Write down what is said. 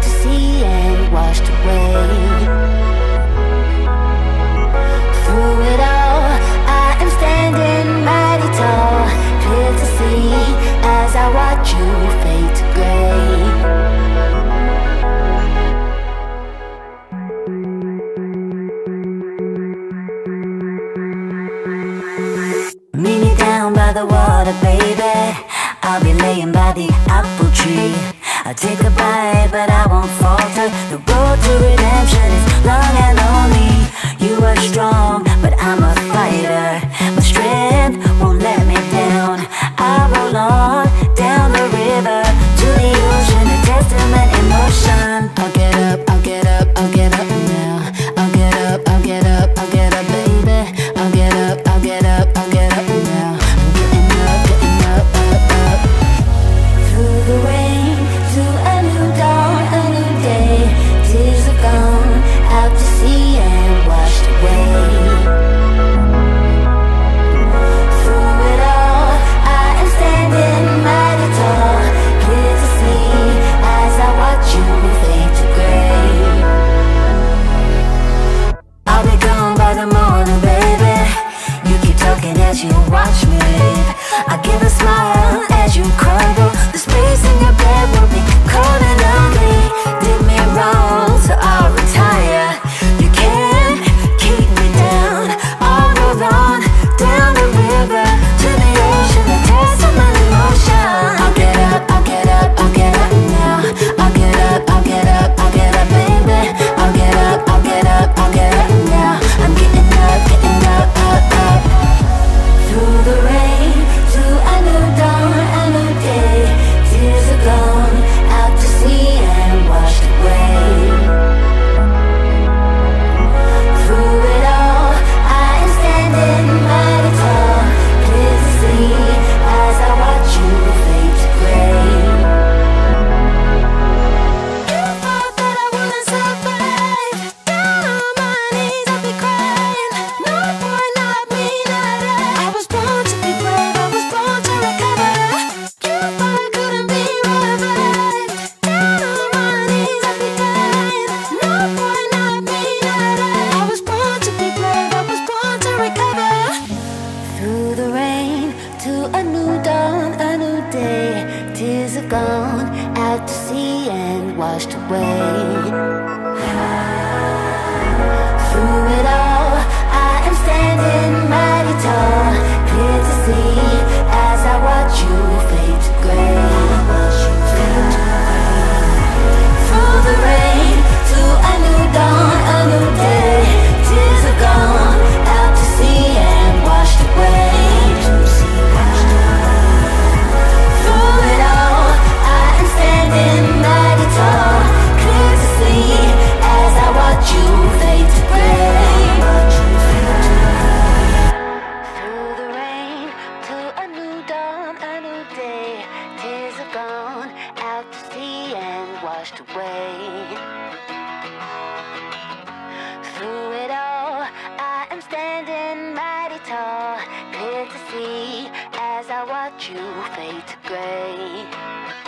to see and washed away. Through it all, I am standing mighty tall, clear to see as I watch you fade to gray. Meet me down by the water, baby. I'll be laying by the apple tree. I take a bite, but I won't. gone out to sea and washed away. hard to see and washed away. Through it all, I am standing mighty tall, clear to see as I watch you fade to gray.